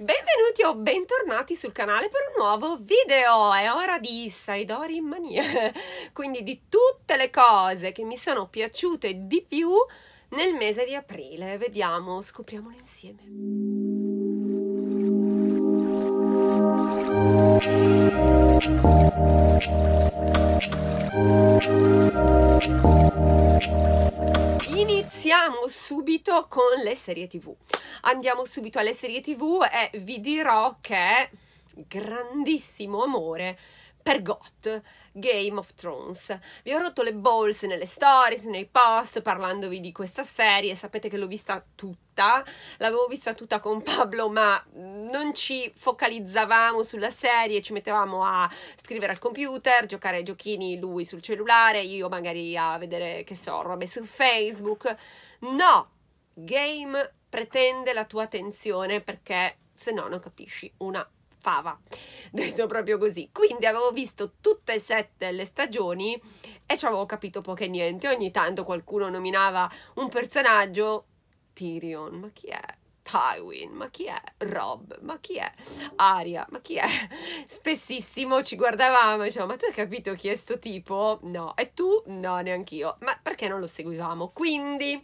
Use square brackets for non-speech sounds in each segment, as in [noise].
Benvenuti o bentornati sul canale per un nuovo video, è ora di Saidori in mania, [laughs] quindi di tutte le cose che mi sono piaciute di più nel mese di aprile, vediamo, scopriamole insieme. Iniziamo subito con le serie tv andiamo subito alle serie tv e vi dirò che grandissimo amore per GOT, Game of Thrones. Vi ho rotto le balls nelle stories, nei post, parlandovi di questa serie. Sapete che l'ho vista tutta, l'avevo vista tutta con Pablo, ma non ci focalizzavamo sulla serie, ci mettevamo a scrivere al computer, giocare ai giochini, lui sul cellulare, io magari a vedere, che so, robe su Facebook. No, Game pretende la tua attenzione perché se no non capisci una fava, [laughs] detto proprio così. Quindi avevo visto tutte e sette le stagioni e ci avevo capito poco e niente. Ogni tanto qualcuno nominava un personaggio, Tyrion, ma chi è? Tywin, ma chi è? Rob, ma chi è? Aria, ma chi è? [laughs] Spessissimo ci guardavamo e dicevamo, ma tu hai capito chi è sto tipo? No. E tu? No, neanch'io. Ma perché non lo seguivamo? Quindi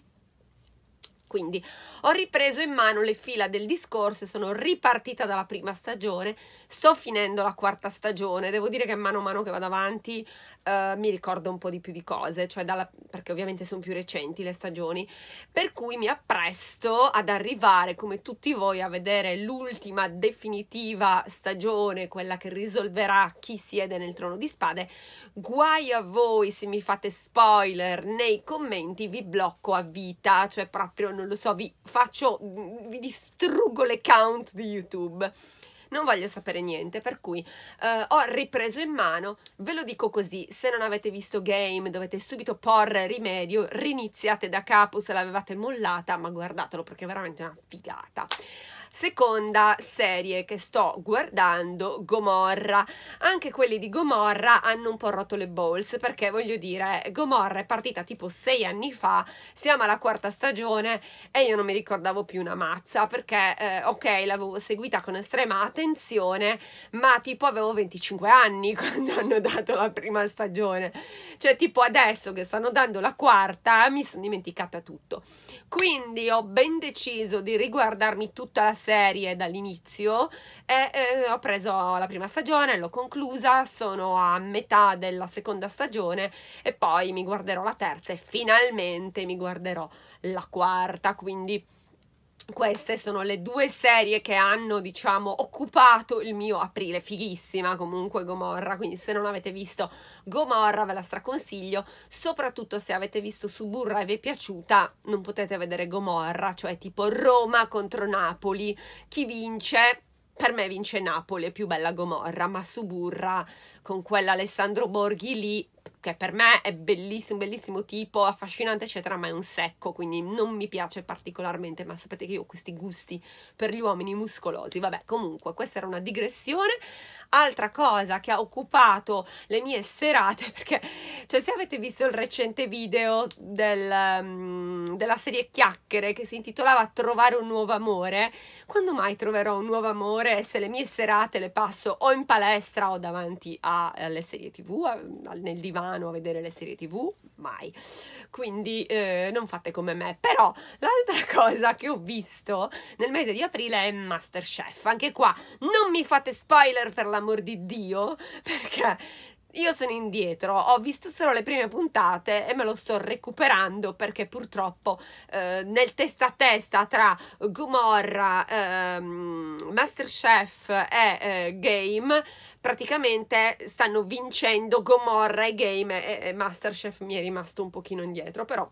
quindi ho ripreso in mano le fila del discorso e sono ripartita dalla prima stagione, sto finendo la quarta stagione, devo dire che mano a mano che vado avanti uh, mi ricordo un po' di più di cose, cioè dalla, perché ovviamente sono più recenti le stagioni, per cui mi appresto ad arrivare come tutti voi a vedere l'ultima definitiva stagione, quella che risolverà chi siede nel trono di spade. Guai a voi se mi fate spoiler nei commenti, vi blocco a vita, cioè proprio non non lo so, vi faccio, vi distruggo l'account di YouTube. Non voglio sapere niente, per cui uh, ho ripreso in mano, ve lo dico così, se non avete visto Game dovete subito porre rimedio, riniziate da capo se l'avevate mollata, ma guardatelo perché è veramente una figata. Seconda serie che sto guardando, Gomorra. Anche quelli di Gomorra hanno un po' rotto le balls perché voglio dire, Gomorra è partita tipo sei anni fa, siamo alla quarta stagione e io non mi ricordavo più una mazza perché, eh, ok, l'avevo seguita con estrema attenzione, ma tipo avevo 25 anni [laughs] quando hanno dato la prima stagione. Cioè tipo adesso che stanno dando la quarta mi sono dimenticata tutto. Quindi ho ben deciso di riguardarmi tutta la dall'inizio e eh, ho preso la prima stagione, l'ho conclusa, sono a metà della seconda stagione e poi mi guarderò la terza e finalmente mi guarderò la quarta, quindi queste sono le due serie che hanno, diciamo, occupato il mio aprile, fighissima comunque Gomorra, quindi se non avete visto Gomorra ve la straconsiglio, soprattutto se avete visto Suburra e vi è piaciuta, non potete vedere Gomorra, cioè tipo Roma contro Napoli, chi vince? Per me vince Napoli, è più bella Gomorra, ma Suburra con quell'Alessandro Borghi lì che per me è bellissimo, bellissimo tipo, affascinante, eccetera, ma è un secco, quindi non mi piace particolarmente, ma sapete che io ho questi gusti per gli uomini muscolosi. Vabbè, comunque, questa era una digressione. Altra cosa che ha occupato le mie serate, [laughs] perché, cioè, se avete visto il recente video del, um, della serie Chiacchiere che si intitolava Trovare un nuovo amore, quando mai troverò un nuovo amore se le mie serate le passo o in palestra o davanti alle serie tv, nel divano? Mano a vedere le serie tv, mai. Quindi eh, non fate come me. Però l'altra [laughs] cosa che ho visto nel mese di aprile è Masterchef. Anche qua non mi fate spoiler per l'amor di Dio, [laughs] perché io sono indietro, ho visto solo le prime puntate e me lo sto recuperando perché purtroppo eh, nel testa a testa tra Gomorra, ehm, Masterchef e eh, Game praticamente stanno vincendo Gomorra e Game e, e Masterchef mi è rimasto un pochino indietro, però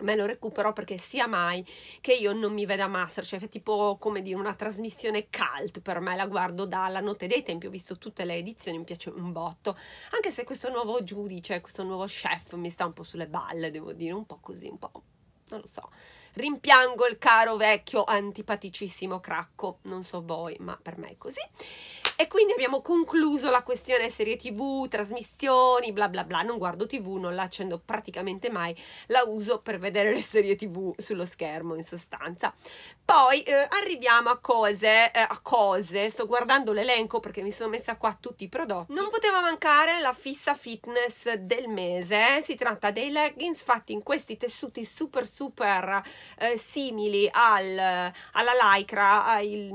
me lo recupero perché sia mai che io non mi veda Masterchef, è tipo come dire una trasmissione cult per me, la guardo dalla notte dei tempi, ho visto tutte le edizioni, mi piace un botto, anche se questo nuovo giudice, questo nuovo chef mi sta un po' sulle balle, devo dire, un po' così, un po' non lo so, rimpiango il caro vecchio antipaticissimo cracco, non so voi, ma per me è così. E quindi abbiamo concluso la questione serie tv, trasmissioni, bla bla bla. Non guardo tv, non la accendo praticamente mai, la uso per vedere le serie tv sullo schermo in sostanza. Poi eh, arriviamo a cose, eh, a cose, sto guardando l'elenco perché mi sono messa qua tutti i prodotti. Non poteva mancare la fissa fitness del mese, si tratta dei leggings fatti in questi tessuti super super eh, simili al, alla lycra, ai,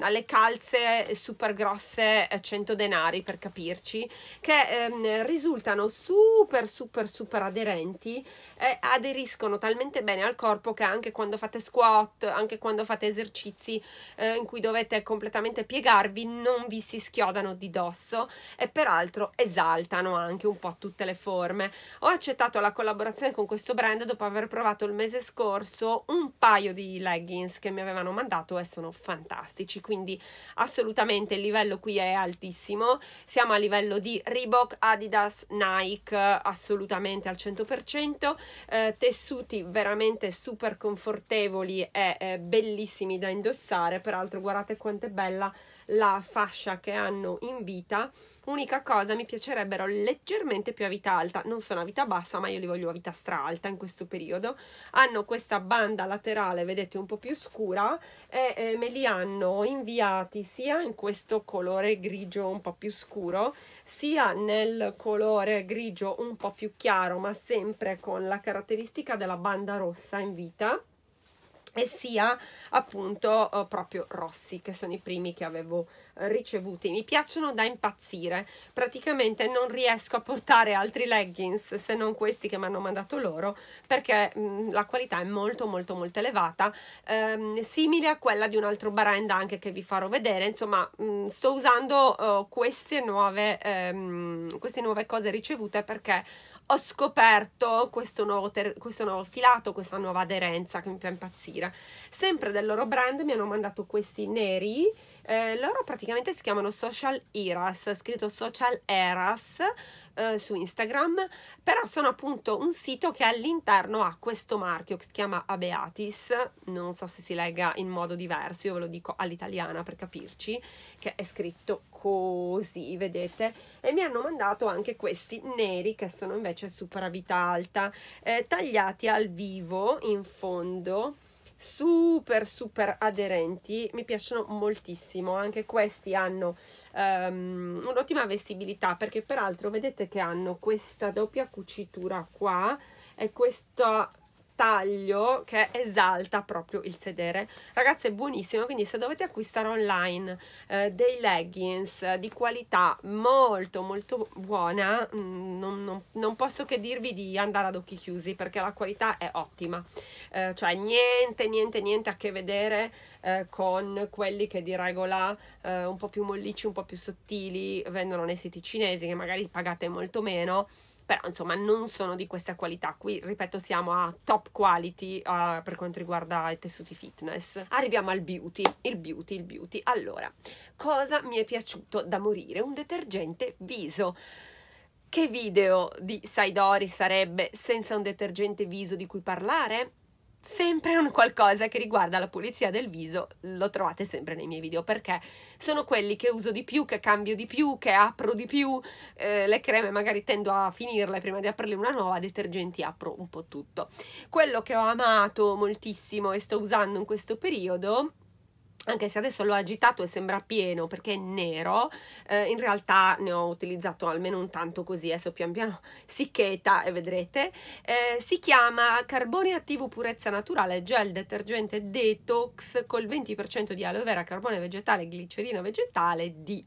alle calze super grosse 100 eh, denari per capirci, che ehm, risultano super super super aderenti e aderiscono talmente bene al corpo che anche quando fate squat, anche quando fate esercizi eh, in cui dovete completamente piegarvi non vi si schiodano di dosso e peraltro esaltano anche un po' tutte le forme. Ho accettato la collaborazione con questo brand dopo aver provato il mese scorso un paio di leggings che mi avevano mandato e sono fantastici, quindi assolutamente il livello qui è altissimo. Siamo a livello di Reebok, Adidas, Nike, assolutamente al 100%, eh, tessuti veramente super confortevoli e eh, bellissimi da indossare, peraltro guardate quanto è bella la fascia che hanno in vita. Unica cosa, mi piacerebbero leggermente più a vita alta, non sono a vita bassa, ma io li voglio a vita stra alta in questo periodo. Hanno questa banda laterale, vedete, un po' più scura e eh, me li hanno inviati sia in questo colore grigio un po' più scuro, sia nel colore grigio un po' più chiaro, ma sempre con la caratteristica della banda rossa in vita e sia appunto uh, proprio rossi che sono i primi che avevo uh, ricevuti. Mi piacciono da impazzire. Praticamente non riesco a portare altri leggings se non questi che mi hanno mandato loro perché mh, mm, la qualità è molto molto molto elevata um, simile a quella di un altro brand anche che vi farò vedere. Insomma mh, mm, sto usando uh, queste nuove um, queste nuove cose ricevute perché ho scoperto questo nuovo, questo nuovo filato, questa nuova aderenza che mi fa impazzire. Sempre del loro brand mi hanno mandato questi neri, eh, loro praticamente si chiamano Social Eras, scritto Social Eras eh, su Instagram, però sono appunto un sito che all'interno ha questo marchio che si chiama Abeatis, non so se si legga in modo diverso, io ve lo dico all'italiana per capirci, che è scritto così, vedete? E mi hanno mandato anche questi neri che sono invece super a vita alta, eh, tagliati al vivo in fondo super super aderenti mi piacciono moltissimo. Anche questi hanno um, un'ottima vestibilità perché peraltro vedete che hanno questa doppia cucitura qua e questa taglio che esalta proprio il sedere. Ragazzi è buonissimo quindi se dovete acquistare online eh, dei leggings di qualità molto molto buona mm, non, non, non, posso che dirvi di andare ad occhi chiusi perché la qualità è ottima. Eh, cioè niente niente niente a che vedere eh, con quelli che di regola eh, un po' più mollicci un po' più sottili vendono nei siti cinesi che magari pagate molto meno però insomma non sono di questa qualità. Qui ripeto siamo a top quality uh, per quanto riguarda i tessuti fitness. Arriviamo al beauty il beauty il beauty. Allora cosa mi è piaciuto da morire? Un detergente viso. Che video di Saidori sarebbe senza un detergente viso di cui parlare? Sempre un qualcosa che riguarda la pulizia del viso lo trovate sempre nei miei video perché sono quelli che uso di più, che cambio di più, che apro di più eh, le creme magari tendo a finirle prima di aprirle una nuova, detergenti apro un po' tutto. Quello che ho amato moltissimo e sto usando in questo periodo anche se adesso l'ho agitato e sembra pieno perché è nero, eh, in realtà ne ho utilizzato almeno un tanto così, adesso pian piano si cheta e vedrete, eh, si chiama Carbone Attivo Purezza Naturale Gel Detergente Detox col 20% di aloe vera, carbone vegetale glicerina vegetale di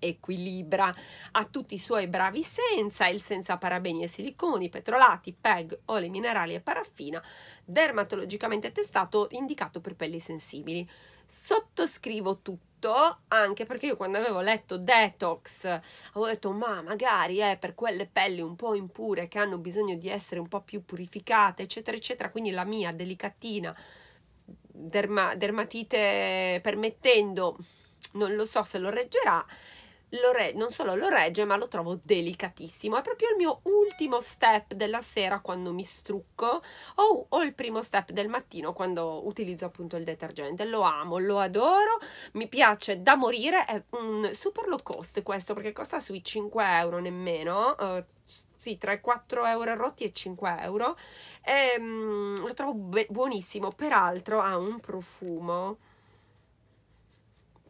equilibra. A tutti i suoi bravi senza, il senza parabeni e siliconi, petrolati, PEG, oli minerali e paraffina, dermatologicamente testato, indicato per pelli sensibili sottoscrivo tutto anche perché io quando avevo letto detox avevo detto ma magari è per quelle pelli un po' impure che hanno bisogno di essere un po' più purificate eccetera eccetera quindi la mia delicatina derma, dermatite permettendo non lo so se lo reggerà re- non solo lo regge, ma lo trovo delicatissimo. È proprio il mio ultimo step della sera quando mi strucco o, o, il primo step del mattino quando utilizzo appunto il detergente. Lo amo, lo adoro, mi piace da morire. È un super low cost questo perché costa sui 5 euro nemmeno. Uh, sì, tra i 4 euro rotti e 5 euro. E, um, lo trovo be- buonissimo. Peraltro ha un profumo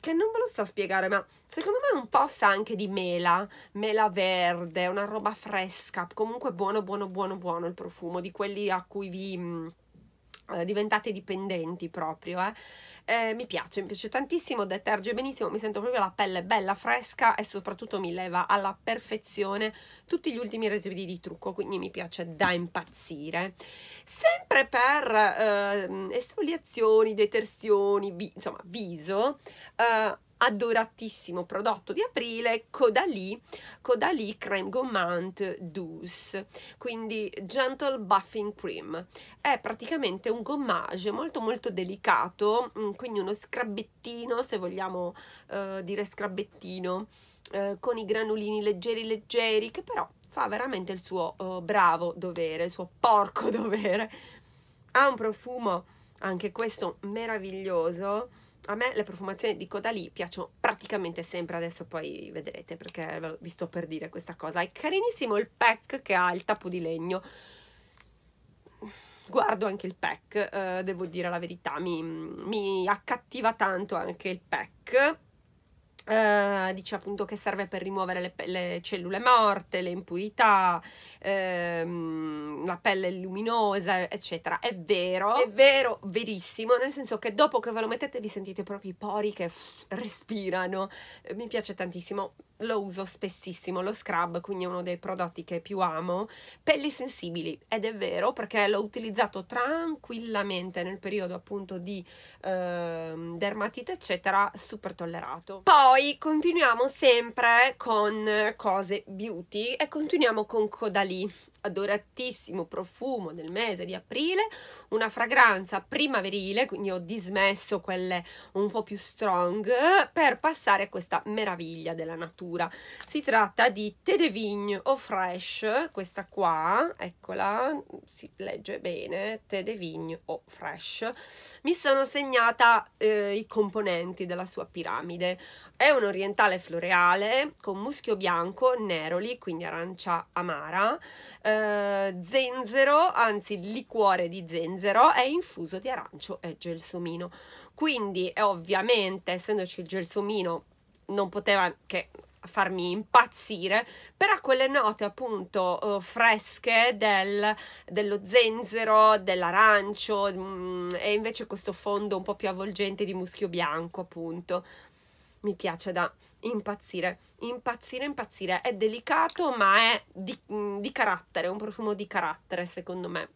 che non ve lo sto a spiegare, ma secondo me un po' sa anche di mela, mela verde, una roba fresca, comunque buono, buono, buono, buono il profumo, di quelli a cui vi mh, eh, diventate dipendenti proprio, eh. Eh, mi piace, mi piace tantissimo, deterge benissimo, mi sento proprio la pelle bella, fresca e soprattutto mi leva alla perfezione tutti gli ultimi residui di trucco, quindi mi piace da impazzire. Sempre per eh, esfoliazioni, detersioni, vi, insomma viso, eh, adoratissimo prodotto di aprile Caudalie Caudalie Crème Gommante Douce quindi Gentle Buffing Cream. È praticamente un gommage molto molto delicato mm, quindi uno scrabbettino se vogliamo uh, dire scrabbettino uh, con i granulini leggeri leggeri che però fa veramente il suo uh, bravo dovere il suo porco [laughs] dovere. Ha un profumo anche questo meraviglioso a me le profumazioni di Caudalie piacciono praticamente sempre, adesso poi vedrete perché vi sto per dire questa cosa. È carinissimo il pack che ha il tappo di legno. Guardo anche il pack, eh, devo dire la verità, mi, mi accattiva tanto anche il pack Uh, dice appunto che serve per rimuovere le, le cellule morte, le impurità, ehm, la pelle luminosa, eccetera. È vero, è vero, verissimo, nel senso che dopo che ve lo mettete vi sentite proprio i pori che respirano. Mi piace tantissimo lo uso spessissimo, lo scrub, quindi è uno dei prodotti che più amo. Pelli sensibili, ed è vero perché l'ho utilizzato tranquillamente nel periodo appunto di eh, dermatite, eccetera, super tollerato. Poi continuiamo sempre con cose beauty e continuiamo con Caudalie, adoratissimo profumo del mese di aprile, una fragranza primaverile, quindi ho dismesso quelle un po' più strong per passare a questa meraviglia della natura lettura. Si tratta di Tè de Vigne o Fresh, questa qua, eccola, si legge bene, Tè de Vigne o Fresh. Mi sono segnata eh, i componenti della sua piramide. È un orientale floreale con muschio bianco, neroli, quindi arancia amara, eh, zenzero, anzi liquore di zenzero, è infuso di arancio e gelsomino. Quindi, ovviamente, essendoci il gelsomino, non poteva che farmi impazzire, però quelle note appunto uh, fresche del, dello zenzero, dell'arancio mm, e invece questo fondo un po' più avvolgente di muschio bianco appunto. Mi piace da impazzire, impazzire, impazzire. È delicato ma è di, mm, di carattere, un profumo di carattere secondo me.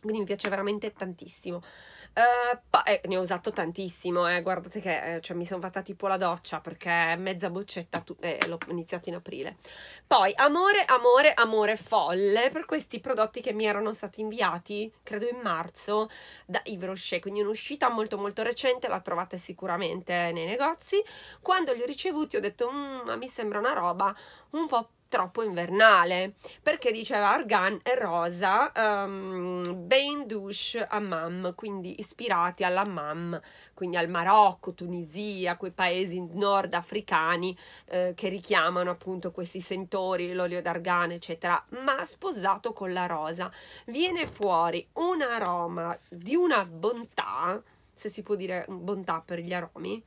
Quindi mi piace veramente tantissimo. Uh, poi ne ho usato tantissimo, eh. guardate che eh, cioè, mi sono fatta tipo la doccia perché mezza boccetta tu- eh, l'ho iniziato in aprile. Poi amore, amore, amore folle per questi prodotti che mi erano stati inviati, credo in marzo, da Yves Rocher, quindi un'uscita molto molto recente, la trovate sicuramente nei negozi. Quando li ho ricevuti ho detto, mm, ma mi sembra una roba un po' troppo invernale perché diceva argan e rosa um, Bain Douche Hammam quindi ispirati all'Hammam quindi al Marocco, Tunisia quei paesi nordafricani eh, che richiamano appunto questi sentori l'olio d'argan eccetera. Ma sposato con la rosa viene fuori un aroma di una bontà se si può dire bontà per gli aromi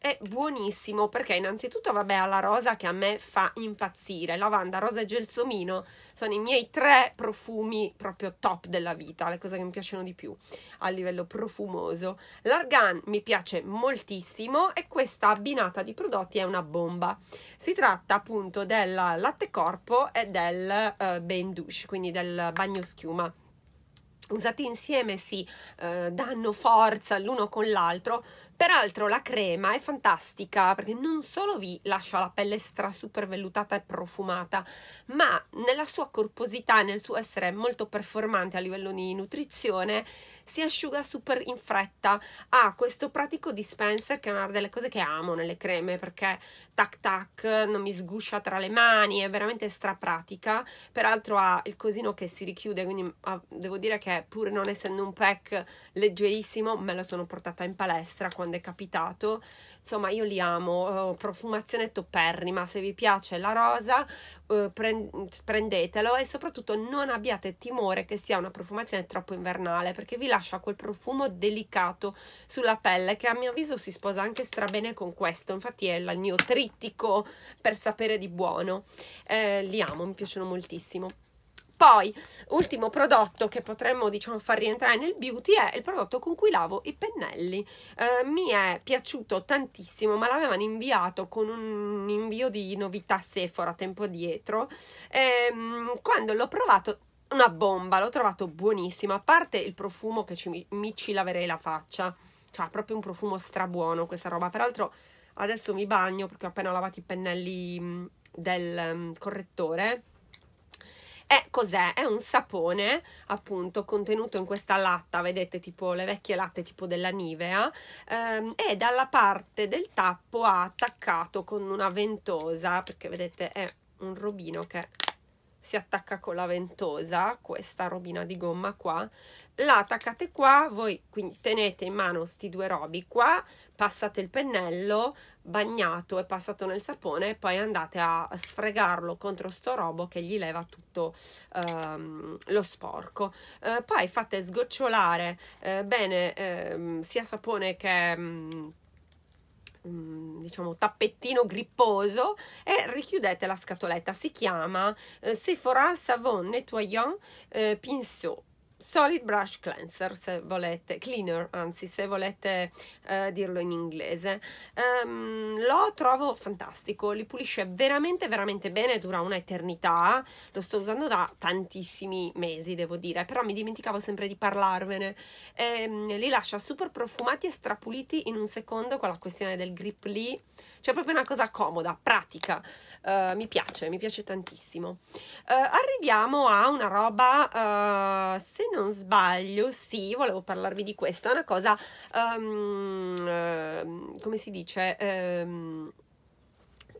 è buonissimo perché innanzitutto vabbè ha la rosa che a me fa impazzire lavanda, rosa e gelsomino sono i miei tre profumi proprio top della vita le cose che mi piacciono di più a livello profumoso. L'argan mi piace moltissimo e questa abbinata di prodotti è una bomba. Si tratta appunto del latte corpo e del uh, bain douche quindi del bagno schiuma. Usati insieme si uh, danno forza l'uno con l'altro Peraltro la crema è fantastica perché non solo vi lascia la pelle stra super vellutata e profumata, ma nella sua corposità, nel suo essere molto performante a livello di nutrizione, si asciuga super in fretta. Ha questo pratico dispenser che è una delle cose che amo nelle creme perché tac tac non mi sguscia tra le mani è veramente stra pratica. Peraltro ha il cosino che si richiude quindi ah, devo dire che pur non essendo un pack leggerissimo me lo sono portata in palestra quando è capitato. Insomma io li amo, profumazione topperrima, se vi piace la rosa eh, prendetelo e soprattutto non abbiate timore che sia una profumazione troppo invernale perché vi lascia quel profumo delicato sulla pelle che a mio avviso si sposa anche strabene con questo, infatti è il mio trittico per sapere di buono, eh, li amo, mi piacciono moltissimo. Poi, ultimo prodotto che potremmo diciamo far rientrare nel beauty è il prodotto con cui lavo i pennelli. Eh, mi è piaciuto tantissimo, ma l'avevano inviato con un invio di novità Sephora tempo dietro. Ehm, quando l'ho provato una bomba, l'ho trovato buonissimo, a parte il profumo che ci, mi ci laverei la faccia, cioè ha proprio un profumo strabuono questa roba, peraltro adesso mi bagno perché ho appena lavato i pennelli mm, del um, correttore è cos'è? È un sapone appunto contenuto in questa latta, vedete tipo le vecchie latte tipo della Nivea ehm, e dalla parte del tappo ha attaccato con una ventosa perché vedete è un robino che si attacca con la ventosa, questa robina di gomma qua, la attaccate qua, voi quindi tenete in mano questi due robi qua, passate il pennello bagnato e passato nel sapone e poi andate a sfregarlo contro sto robo che gli leva tutto um, lo sporco. Uh, poi fate sgocciolare uh, bene uh, sia sapone che... Um, diciamo tappettino gripposo e richiudete la scatoletta. Si chiama eh, Sephora Savon Nettoyant eh, Pinceau solid brush cleanser se volete cleaner anzi se volete eh, dirlo in inglese. Um, lo trovo fantastico li pulisce veramente veramente bene dura un'eternità. Lo sto usando da tantissimi mesi devo dire però mi dimenticavo sempre di parlarvene. E, um, li lascia super profumati e strapuliti in un secondo con la questione del grip lì. Cioè proprio una cosa comoda, pratica, uh, mi piace, mi piace tantissimo. Uh, arriviamo a una roba, uh, non sbaglio, sì, volevo parlarvi di questa, è una cosa, um, come si dice... Um,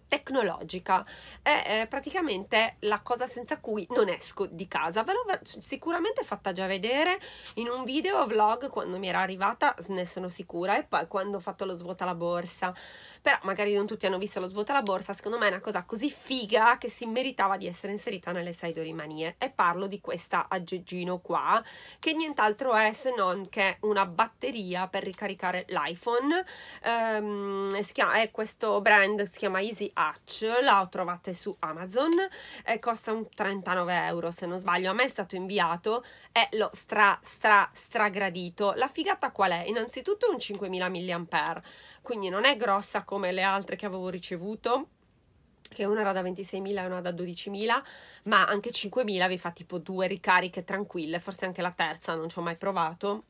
tecnologica. È, è, praticamente la cosa senza cui non esco di casa. Ve l'ho sicuramente fatta già vedere in un video vlog quando mi era arrivata ne sono sicura e poi quando ho fatto lo svuota la borsa. Però magari non tutti hanno visto lo svuota la borsa secondo me è una cosa così figa che si meritava di essere inserita nelle Saidori Manie e parlo di questa aggeggino qua che nient'altro è se non che una batteria per ricaricare l'iPhone. Um, è questo brand si chiama Easy Hutch, la trovate su Amazon e costa un 39 euro se non sbaglio, a me è stato inviato e l'ho stra stra stra gradito. La figata qual è? Innanzitutto un 5000 mAh, quindi non è grossa come le altre che avevo ricevuto che una era da 26.000 e una da 12.000, ma anche 5.000 vi fa tipo due ricariche tranquille, forse anche la terza non ci ho mai provato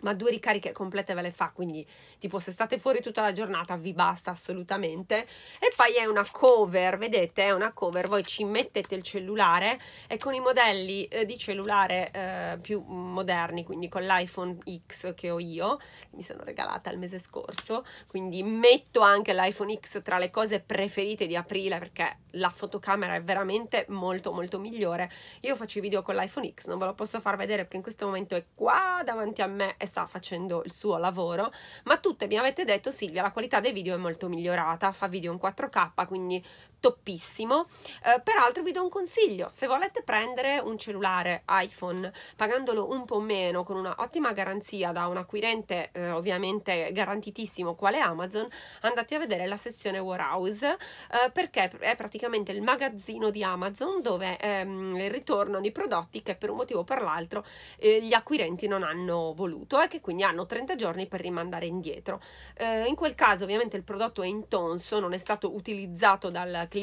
ma due ricariche complete ve le fa, quindi tipo se state fuori tutta la giornata vi basta assolutamente. E poi è una cover, vedete, è una cover, voi ci mettete il cellulare e con i modelli eh, di cellulare eh, più moderni, quindi con l'iPhone X che ho io, mi sono regalata il mese scorso, quindi metto anche l'iPhone X tra le cose preferite di aprile perché la fotocamera è veramente molto molto migliore. Io faccio i video con l'iPhone X, non ve lo posso far vedere perché in questo momento è qua davanti a me sta facendo il suo lavoro, ma tutte mi avete detto Silvia la qualità dei video è molto migliorata, fa video in 4K, quindi toppissimo. Eh, peraltro vi do un consiglio, se volete prendere un cellulare iPhone pagandolo un po' meno con una ottima garanzia da un acquirente eh, ovviamente garantitissimo quale Amazon, andate a vedere la sezione Warehouse eh, perché è praticamente il magazzino di Amazon dove ehm, ritornano i prodotti che per un motivo o per l'altro eh, gli acquirenti non hanno voluto e che quindi hanno 30 giorni per rimandare indietro. Eh, in quel caso ovviamente il prodotto è intonso, non è stato utilizzato dal cliente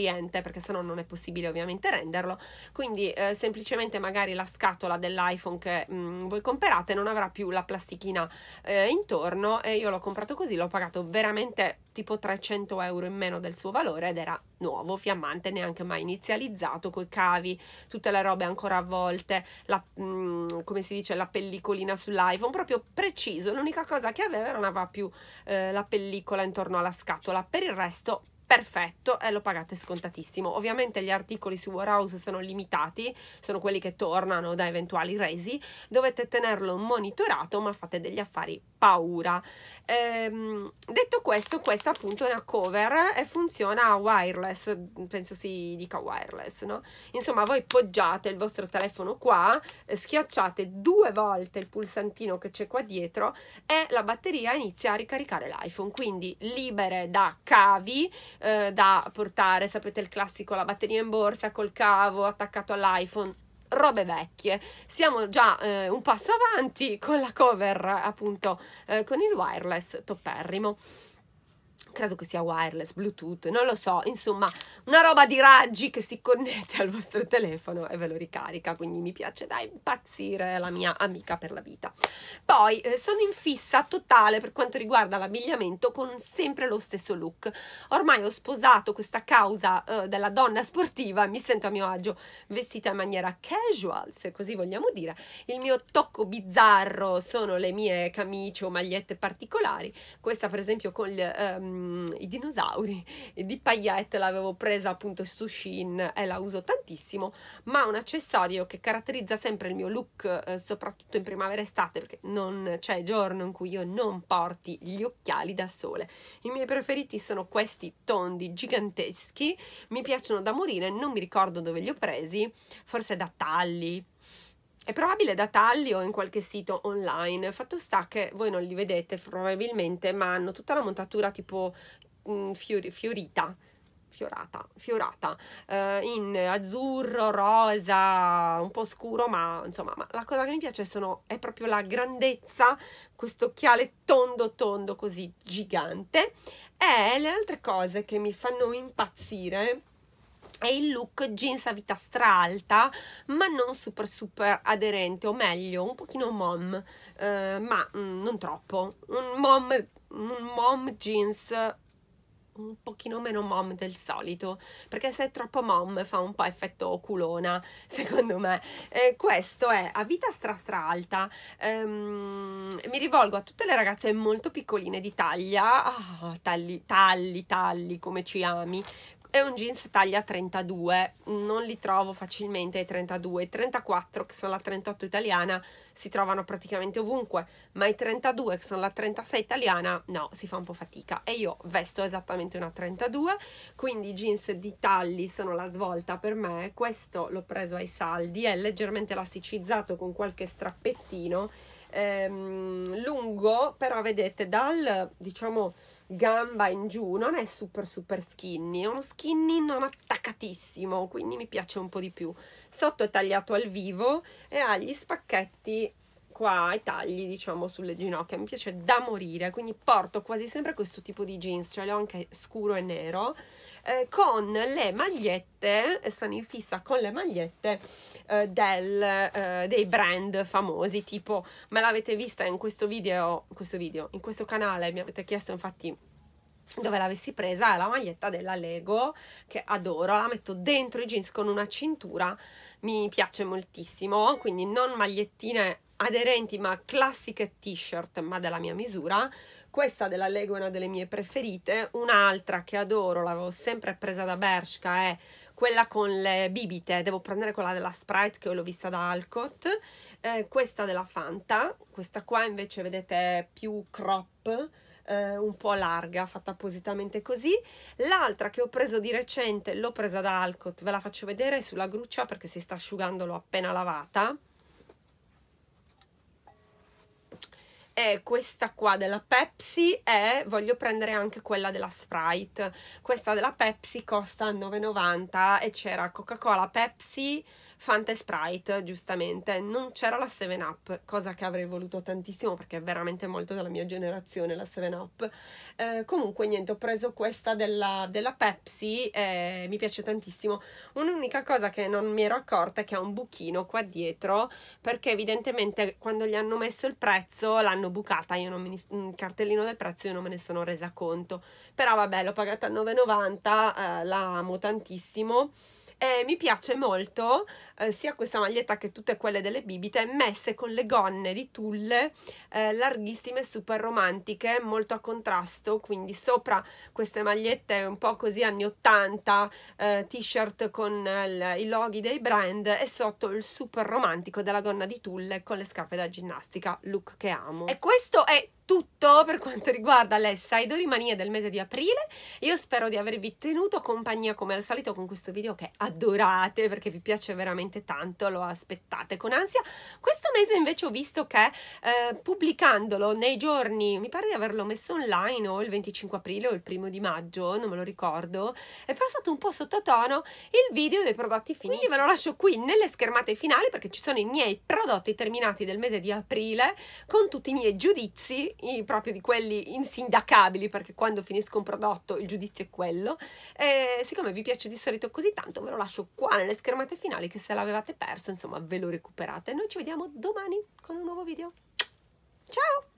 perché sennò non è possibile ovviamente renderlo, quindi eh, semplicemente magari la scatola dell'iPhone che mh, mm, voi comprate non avrà più la plastichina eh, intorno e io l'ho comprato così, l'ho pagato veramente tipo 300 euro in meno del suo valore ed era nuovo, fiammante, neanche mai inizializzato, coi cavi, tutte le robe ancora avvolte, la, mh, mm, come si dice, la pellicolina sull'iPhone, proprio preciso, l'unica cosa che aveva non aveva più eh, la pellicola intorno alla scatola, per il resto perfetto e lo pagate scontatissimo. Ovviamente gli articoli su Warehouse sono limitati, sono quelli che tornano da eventuali resi, dovete tenerlo monitorato ma fate degli affari paura. Ehm, detto questo, questa appunto è una cover e funziona wireless, penso si dica wireless, no? Insomma, voi poggiate il vostro telefono qua, schiacciate due volte il pulsantino che c'è qua dietro e la batteria inizia a ricaricare l'iPhone, quindi libere da cavi eh, da portare, sapete il classico, la batteria in borsa col cavo attaccato all'iPhone, robe vecchie. Siamo già eh, un passo avanti con la cover, appunto, eh, con il wireless topperrimo credo che sia wireless, bluetooth, non lo so, insomma una roba di raggi che si connette [laughs] al vostro telefono e ve lo ricarica, quindi mi piace da impazzire la mia amica per la vita. Poi eh, sono in fissa totale per quanto riguarda l'abbigliamento con sempre lo stesso look. Ormai ho sposato questa causa eh, della donna sportiva, mi sento a mio agio vestita in maniera casual, se così vogliamo dire. Il mio tocco bizzarro sono le mie camicie o magliette particolari, questa per esempio con il... Um, Mm, i dinosauri di paillette l'avevo presa appunto su Shein e la uso tantissimo ma un accessorio che caratterizza sempre il mio look eh, soprattutto in primavera estate perché non c'è giorno in cui io non porti gli occhiali da sole. I miei preferiti sono questi tondi giganteschi mi piacciono da morire non mi ricordo dove li ho presi forse da Talli è probabile da Talli o in qualche sito online. Fatto sta che voi non li vedete probabilmente, ma hanno tutta la montatura tipo mh, mm, fiori, fiorita, fiorata, fiorata, eh, in azzurro, rosa, un po' scuro, ma insomma, ma la cosa che mi piace sono, è proprio la grandezza, questo occhiale tondo tondo così gigante e le altre cose che mi fanno impazzire è il look jeans a vita stralta ma non super super aderente o meglio un pochino mom. Eh, ma mm, non troppo. Un mom, un mom jeans un pochino meno mom del solito. Perché se è troppo mom fa un po' effetto culona [laughs] secondo me. Eh, questo è a vita stra stra alta ehm, mi rivolgo a tutte le ragazze molto piccoline di taglia oh, talli talli talli come ci ami è un jeans taglia 32 non li trovo facilmente ai 32 i 34 che sono la 38 italiana si trovano praticamente ovunque. Ma i 32 che sono la 36 italiana no si fa un po' fatica. E io vesto esattamente una 32 quindi i jeans di tagli sono la svolta per me. Questo l'ho preso ai saldi. È leggermente elasticizzato con qualche strappettino. Ehm, lungo però vedete dal diciamo gamba in giù, non è super super skinny, è uno skinny non attaccatissimo, quindi mi piace un po' di più. Sotto è tagliato al vivo e ha gli spacchetti qua i tagli diciamo sulle ginocchia mi piace da morire quindi porto quasi sempre questo tipo di jeans ce l'ho anche scuro e nero eh, con le magliette stanno in fissa con le magliette eh, del, eh, dei brand famosi, tipo me l'avete vista in questo video, questo video, in questo canale, mi avete chiesto infatti dove l'avessi presa è la maglietta della Lego che adoro, la metto dentro i jeans con una cintura, mi piace moltissimo, quindi non magliettine aderenti ma classiche t-shirt ma della mia misura. Questa della Lego è una delle mie preferite un'altra che adoro, l'avevo sempre presa da Bershka è quella con le bibite, devo prendere quella della Sprite che l'ho vista da Alcott, eh, questa della Fanta, questa qua invece vedete più crop, eh, un po' larga, fatta appositamente così. L'altra che ho preso di recente, l'ho presa da Alcott, ve la faccio vedere sulla gruccia perché si sta asciugando, l'ho appena lavata. È questa qua della Pepsi e voglio prendere anche quella della Sprite. Questa della Pepsi costa 9,90 e c'era Coca-Cola, Pepsi, Fanta Sprite, giustamente, non c'era la 7-Up, cosa che avrei voluto tantissimo perché è veramente molto della mia generazione la 7-Up. Eh, comunque niente, ho preso questa della, della Pepsi e mi piace tantissimo. Un'unica cosa che non mi ero accorta è che ha un buchino qua dietro perché evidentemente quando gli hanno messo il prezzo l'hanno bucata, io non mi, il cartellino del prezzo io non me ne sono resa conto. Però vabbè, l'ho pagata a 9,90, eh, la amo tantissimo e mi piace molto eh, sia questa maglietta che tutte quelle delle bibite messe con le gonne di tulle eh, larghissime super romantiche molto a contrasto quindi sopra queste magliette un po' così anni 80 eh, t-shirt con il, i loghi dei brand e sotto il super romantico della gonna di tulle con le scarpe da ginnastica. Look che amo. E questo è tutto per quanto riguarda le Saidori Manie del mese di aprile. Io spero di avervi tenuto compagnia come al solito con questo video che adorate perché vi piace veramente tanto, lo aspettate con ansia. Questo mese invece ho visto che eh, pubblicandolo nei giorni, mi pare di averlo messo online o il 25 aprile o il primo di maggio, non me lo ricordo, è passato un po' sottotono il video dei prodotti finiti. Quindi ve lo lascio qui nelle schermate finali perché ci sono i miei prodotti terminati del mese di aprile con tutti i miei giudizi proprio di quelli insindacabili, perché quando finisco un prodotto il giudizio è quello. E siccome vi piace di solito così tanto, ve lo lascio qua nelle schermate finali, che se l'avevate perso, insomma, ve lo recuperate. Noi ci vediamo domani con un nuovo video. Ciao!